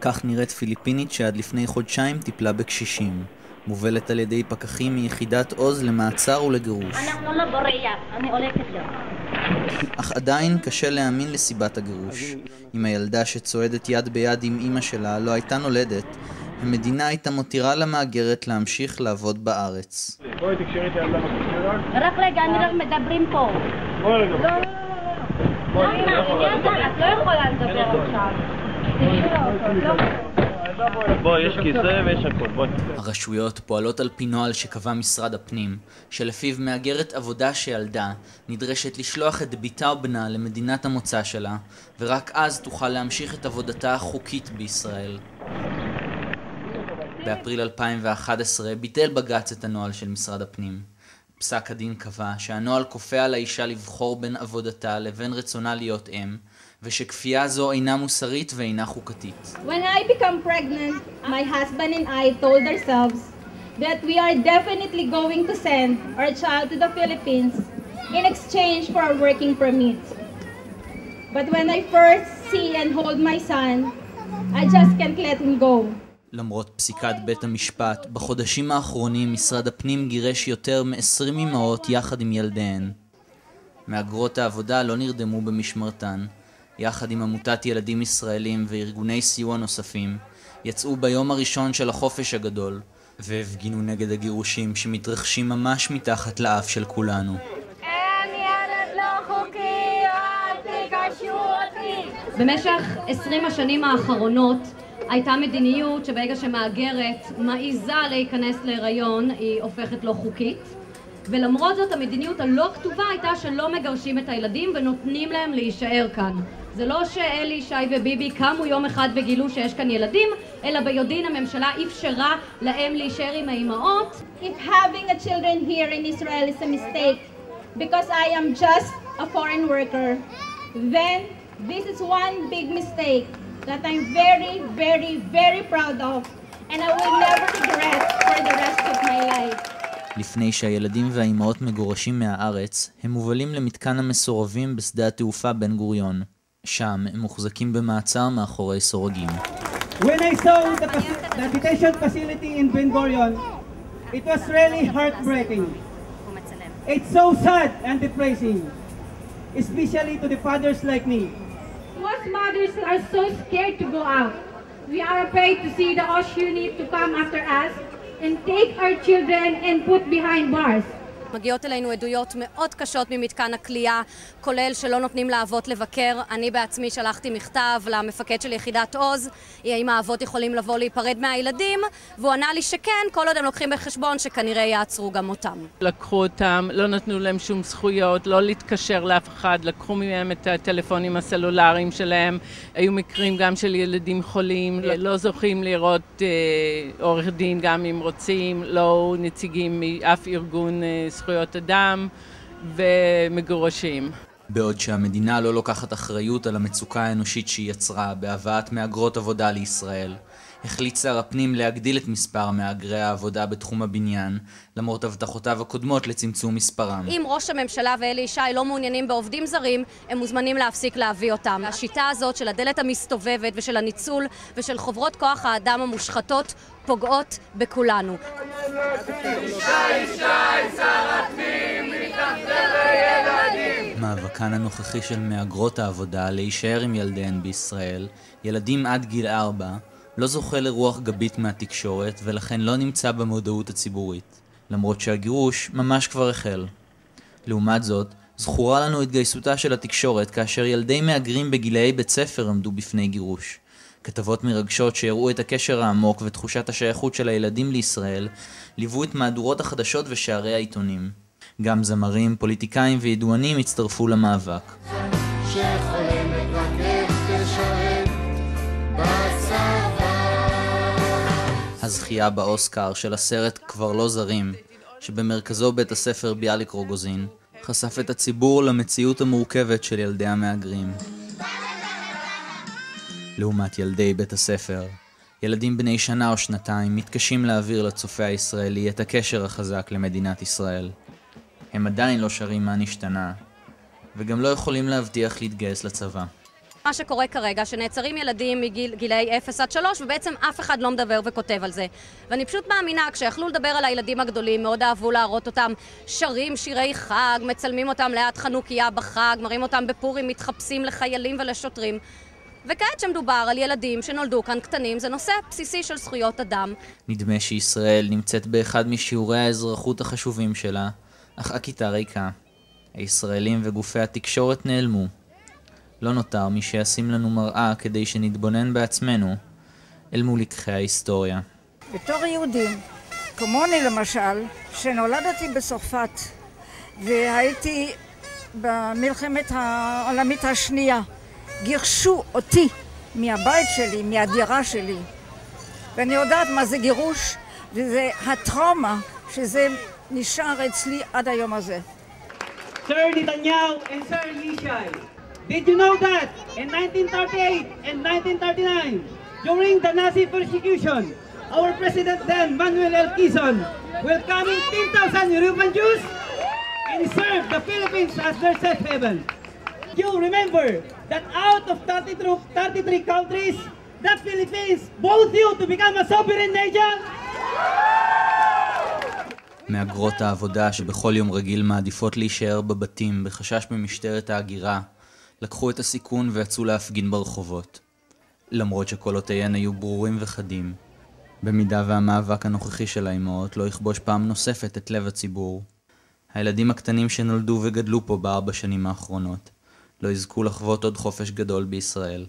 כך נראית פיליפינית שעד לפני חודשיים טיפלה בקשישים. מובלת על ידי פקחים מיחידת עוז למעצר ולגירוש. אני הולכת גם. אך עדיין קשה להאמין לסיבת הגירוש. אם הילדה שצועדת יד ביד עם אמא שלה לא הייתה נולדת, המדינה הייתה מותירה למהגרת להמשיך לעבוד בארץ. בואי תקשרי את הילדה. רק רגע, אני רק מדברים פה. בואי רגע. לא, לא, לא, לא. למה? את לא יכולה לדבר עכשיו. הרשויות פועלות על פי נוהל שקבע משרד הפנים, שלפיו מהגרת עבודה שילדה נדרשת לשלוח את בתה או בנה למדינת המוצא שלה, ורק אז תוכל להמשיך את עבודתה החוקית בישראל. באפריל 2011 ביטל בג"ץ את הנוהל של משרד הפנים. פסק הדין קבע שהנוהל כופה על האישה לבחור בין עבודתה לבין רצונה להיות אם, ושכפייה זו אינה מוסרית ואינה חוקתית. When I become pregnant, my husband and I told ourselves that we are definitely going to send our child to the Philippines in exchange for a working permit. But when I first see and hold my son, I just can't let him go. למרות פסיקת בית המשפט, בחודשים האחרונים משרד הפנים גירש יותר מ-20 אמהות יחד עם ילדיהן. מהגרות העבודה לא נרדמו במשמרתן. יחד עם עמותת ילדים ישראלים וארגוני סיוע נוספים, יצאו ביום הראשון של החופש הגדול, והפגינו נגד הגירושים שמתרחשים ממש מתחת לאף של כולנו. אין ילד לא חוקי, אל תיגשו אותי. במשך 20 השנים האחרונות הייתה מדיניות שברגע שמהגרת מעיזה להיכנס להיריון היא הופכת לא חוקית. ולמרות זאת המדיניות הלא כתובה הייתה שלא מגרשים את הילדים ונותנים להם להישאר כאן. זה לא שאלי, שי וביבי קמו יום אחד וגילו שיש כאן ילדים אלא ביודעין הממשלה אפשרה להם להישאר עם האימהות. If having a children here in Israel is a mistake because I am just a foreign worker, then this is one big mistake that I'm very, very, very proud of and I will never regret for the rest of my life. לפני שהילדים והאימהות מגורשים מהארץ, הם מובלים למתקן המסורבים בשדה התעופה בן גוריון. שם הם מוחזקים במעצר מאחורי סורגים. When I saw the, detention facility in Ben Gurion, it was really heartbreaking. It's so sad and depressing, especially to the fathers like me. Most mothers are so scared to go out. We are afraid to see the OSH unit to come after us and take our children and put behind bars. מגיעות אלינו עדויות מאוד קשות ממתקן הכליאה, כולל שלא נותנים לאבות לבקר. אני בעצמי שלחתי מכתב למפקד של יחידת עוז, האם האבות יכולים לבוא להיפרד מהילדים, והוא ענה לי שכן, כל עוד הם לוקחים בחשבון שכנראה יעצרו גם אותם. לקחו אותם, לא נתנו להם שום זכויות, לא להתקשר לאף אחד, לקחו מהם את הטלפונים הסלולריים שלהם. היו מקרים גם של ילדים חולים, לא זוכים לראות אה, עורך דין גם אם רוצים, לא נציגים מאף ארגון אה, זכויות אדם ומגורשים. בעוד שהמדינה לא לוקחת אחריות על המצוקה האנושית שהיא יצרה בהבאת מהגרות עבודה לישראל, החליט שר הפנים להגדיל את מספר מהגרי העבודה בתחום הבניין, למרות הבטחותיו הקודמות לצמצום מספרם. אם ראש הממשלה ואלי ישי לא מעוניינים בעובדים זרים, הם מוזמנים להפסיק להביא אותם. השיטה הזאת של הדלת המסתובבת ושל הניצול ושל חוברות כוח האדם המושחתות פוגעות בכולנו. מאבקן הנוכחי של מהגרות העבודה להישאר עם ילדיהן בישראל, ילדים עד גיל ארבע, לא זוכה לרוח גבית מהתקשורת ולכן לא נמצא במודעות הציבורית, למרות שהגירוש ממש כבר החל. לעומת זאת, זכורה לנו התגייסותה של התקשורת כאשר ילדי מהגרים בגילאי בית ספר עמדו בפני גירוש. כתבות מרגשות שהראו את הקשר העמוק ותחושת השייכות של הילדים לישראל, ליוו את מהדורות החדשות ושערי העיתונים. גם זמרים, פוליטיקאים וידוענים הצטרפו למאבק. הזכייה באוסקר של הסרט "כבר לא זרים", שבמרכזו בית הספר ביאליק רוגוזין, חשף את הציבור למציאות המורכבת של ילדי המהגרים. לעומת ילדי בית הספר, ילדים בני שנה או שנתיים מתקשים להעביר לצופה הישראלי את הקשר החזק למדינת ישראל. הם עדיין לא שרים מה נשתנה, וגם לא יכולים להבטיח להתגייס לצבא. מה שקורה כרגע, שנעצרים ילדים מגילאי 0 עד 3 ובעצם אף אחד לא מדבר וכותב על זה. ואני פשוט מאמינה, כשיכלו לדבר על הילדים הגדולים, מאוד אהבו להראות אותם שרים שירי חג, מצלמים אותם ליד חנוכיה בחג, מראים אותם בפורים, מתחפשים לחיילים ולשוטרים. וכעת שמדובר על ילדים שנולדו כאן קטנים, זה נושא בסיסי של זכויות אדם. נדמה שישראל נמצאת באחד משיעורי האזרחות החשובים שלה, אך הכיתה ריקה. הישראלים וגופי התקשורת נעלמו. לא נותר מי שישים לנו מראה כדי שנתבונן בעצמנו אל מול לקחי ההיסטוריה. בתור יהודים, כמוני למשל, שנולדתי בצרפת והייתי במלחמת העולמית השנייה, גירשו אותי מהבית שלי, מהדירה שלי. ואני יודעת מה זה גירוש, וזה הטראומה שזה נשאר אצלי עד היום הזה. Sir Netanyahu and Sir Yishai, did you know that in 1938 and 1939, during the Nazi persecution, our president then, Manuel L. Quezon, welcoming 10,000 European Jews and served the Philippines as their safe haven. You remember that out of 33, 33 countries, the Philippines voted you to become a sovereign nation? מהגרות העבודה שבכל יום רגיל מעדיפות להישאר בבתים בחשש ממשטרת ההגירה, לקחו את הסיכון ויצאו להפגין ברחובות. למרות שקולותיהן היו ברורים וחדים, במידה והמאבק הנוכחי של האימהות לא יכבוש פעם נוספת את לב הציבור. הילדים הקטנים שנולדו וגדלו פה בארבע שנים האחרונות, לא יזכו לחוות עוד חופש גדול בישראל.